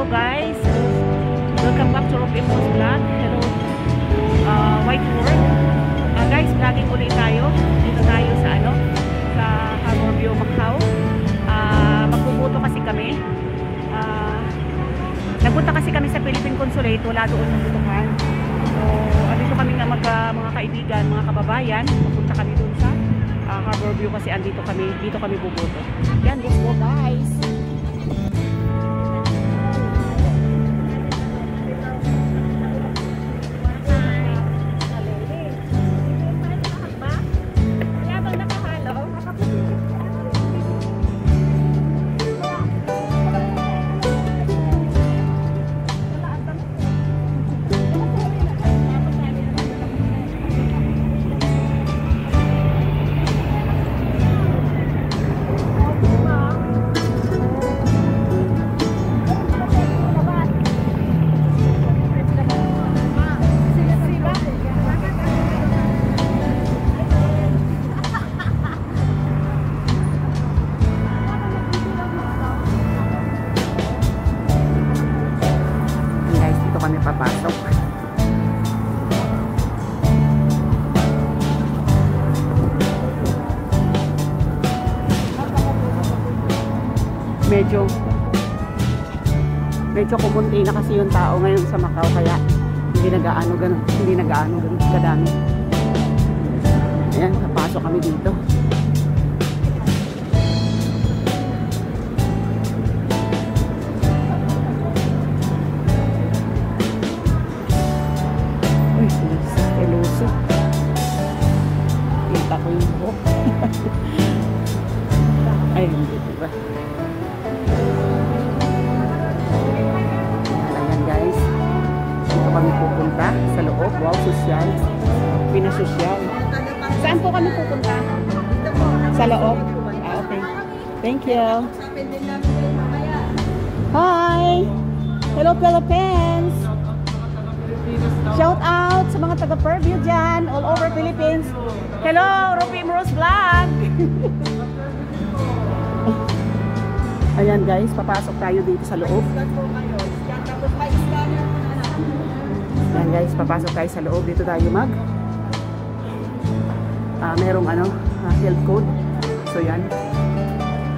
hello guys. Welcome back to Rope Impulse Vlog. Hello, uh, White World. Uh, guys, vlogging ulit tayo. Dito tayo sa ano, sa Harbor View, Macau. Uh, magbubuto kasi kami. Uh, nagpunta kasi kami sa Philippine Consulate. Wala doon ng butuhan. So, andito kami nga mag, uh, mga kaibigan, mga kababayan. Pupunta kami doon sa uh, Harbor View kasi andito kami, dito kami bubuto. Yan, let's go guys, Medyo medyo kumunti na kasi yung tao ngayon sa Macau kaya hindi nagaano ganun, hindi nagaano ganun kadami. Ayan, papasok kami dito. Kita ko yung buhok. Ay, hindi diba? Pinasosyal. Saan po kami pupunta? Sa loob? Ah, okay. Thank you. Hi! Hello Philippines! Shout out sa mga taga Fairview dyan, all over Philippines. Hello, Rupi Rose Vlog! Ayan guys, papasok tayo dito sa loob. Ayan guys, papasok tayo sa loob. Dito tayo mag ah merong ano, ah, health code. So yan.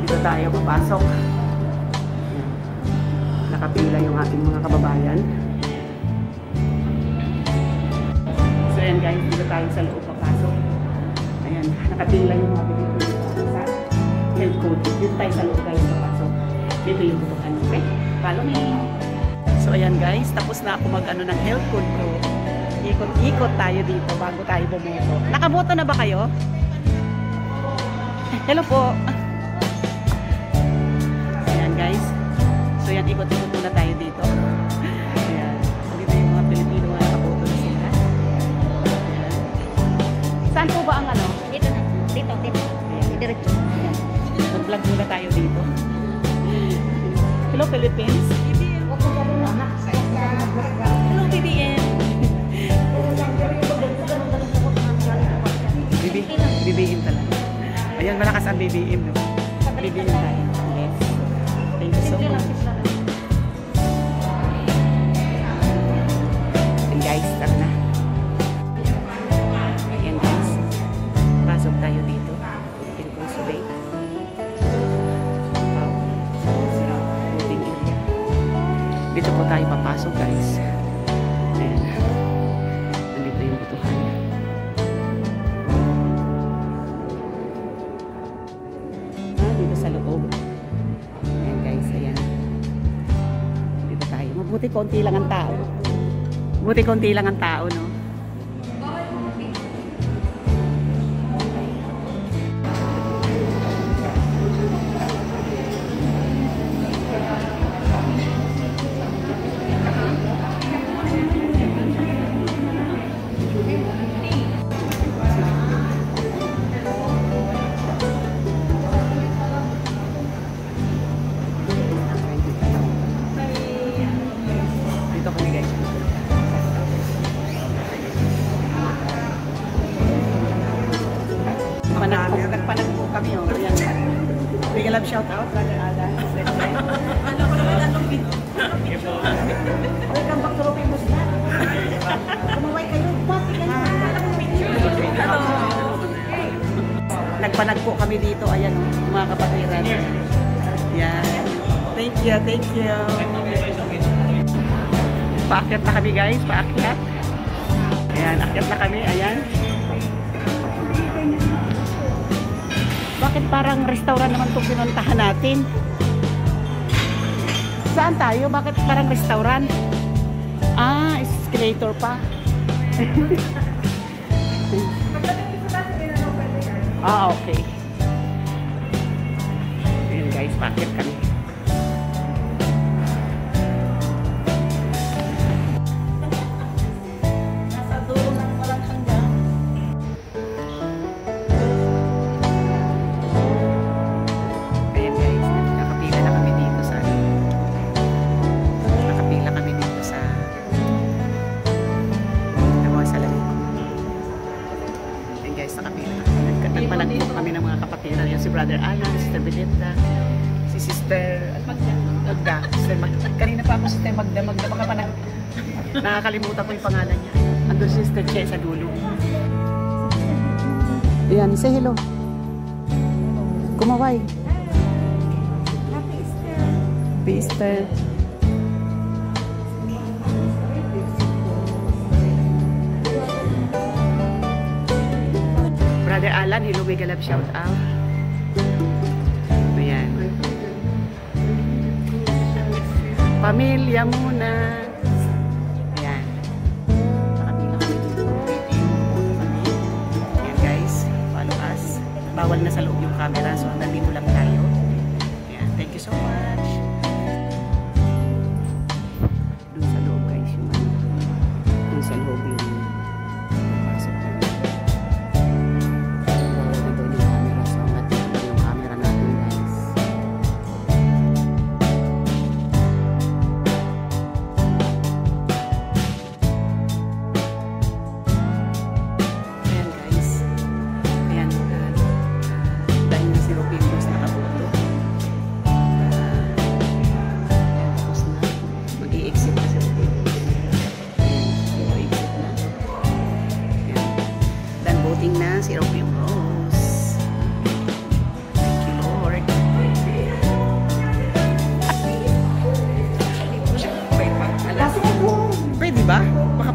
Dito tayo papasok. Nakapila yung ating mga kababayan. So ayan guys, dito tayo sa loob papasok. Ayan, nakapila yung mga bibig sa health code. Dito tayo sa loob guys papasok. Dito yung butukan. Okay? Follow me. So ayan guys, tapos na ako mag ano ng health code ko. Ikot-ikot tayo dito bago tayo bumoto. Nakaboto na ba kayo? Hello po. Ayan guys. So yan, ikot-ikot muna tayo dito. Ayan. Dito yung mga Pilipino na nakaboto na sila. Ayan. Saan po ba ang ano? Dito na. Dito, dito. Ayan. Diretso. Ayan. Mag-vlog muna tayo dito. Hello Philippines. Malakas ang konti lang ang tao. Buti konti lang ang tao, no? Kami. Oh. Ayan. Big love shout out, Brother Alan. Welcome back to Roque Musla. Kumaway kayo. Pati kayo. Nagpanag po kami dito. Ayan o, mga kapatiran. Yan. Thank you, thank you. Paakyat na kami guys, paakyat. Ayan, akyat na kami, ayan. Bakit parang restaurant naman itong pinuntahan natin? Saan tayo? Bakit parang restaurant? Ah, escalator pa. ah, okay. Ayan guys, bakit kami? Brother Alan, Sister Belinda, si Sister Magda. Sister Magda. Kanina pa ako Sister Magda. Magda. Baka pa nag... Nakakalimutan ko yung pangalan niya. Andun si Sister Che sa dulo. Ayan, say hello. Kumaway. Happy Easter. Brother Alan, hello, big love shout out. Pamilya muna. Ayan. Nakapila kami dito. Ayan guys, follow us. Bawal na sa loob yung camera, so nandito lang tayo. Ayan, thank you so much.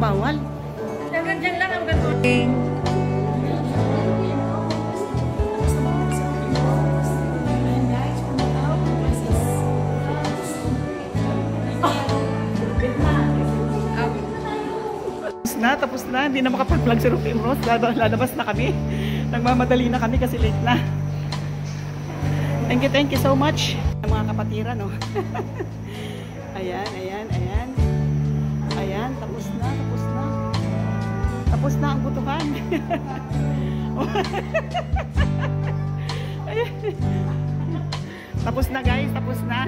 Bawal. Tapos na, tapos na. Hindi na makapag-vlog si Rupi Rose. Lalabas na kami. Nagmamadali na kami kasi late na. Thank you, thank you so much. Mga kapatiran, no? ayan, ayan, ayan. Ayan, Tapos na ang. Ayan. tapos na guys, tapos na.